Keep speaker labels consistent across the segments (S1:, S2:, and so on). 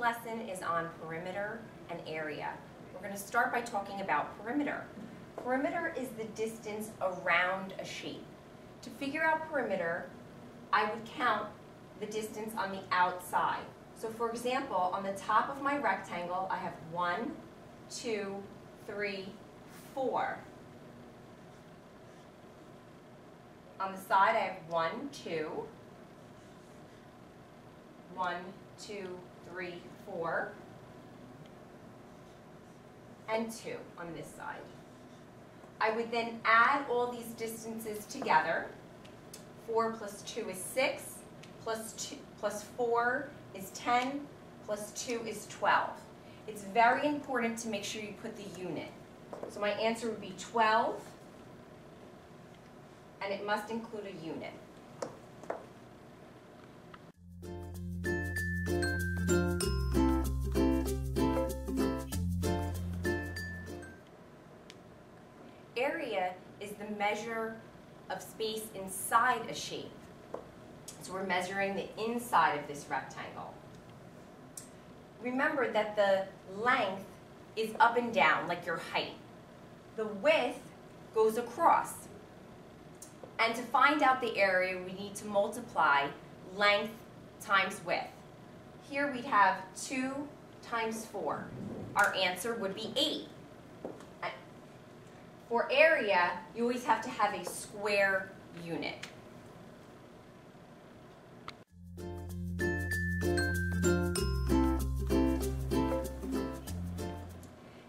S1: lesson is on perimeter and area. We're going to start by talking about perimeter. Perimeter is the distance around a shape. To figure out perimeter, I would count the distance on the outside. So for example, on the top of my rectangle, I have one, two, three, four. On the side, I have one, two, one, two, three, four, and two on this side. I would then add all these distances together. 4 plus 2 is 6, plus, two, plus 4 is 10, plus 2 is 12. It's very important to make sure you put the unit. So my answer would be 12, and it must include a unit. The measure of space inside a shape. So we're measuring the inside of this rectangle. Remember that the length is up and down, like your height. The width goes across. And to find out the area, we need to multiply length times width. Here we'd have 2 times 4. Our answer would be 8. For area, you always have to have a square unit.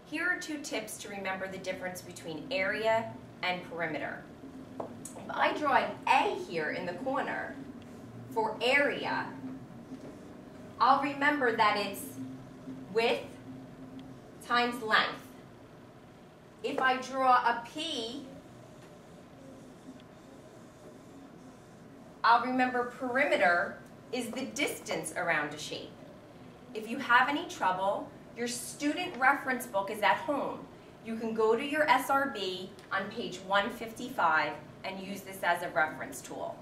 S1: Here are two tips to remember the difference between area and perimeter. If I draw an A here in the corner for area, I'll remember that it's width times length if I draw a P, I'll remember perimeter is the distance around a shape. If you have any trouble, your student reference book is at home. You can go to your SRB on page 155 and use this as a reference tool.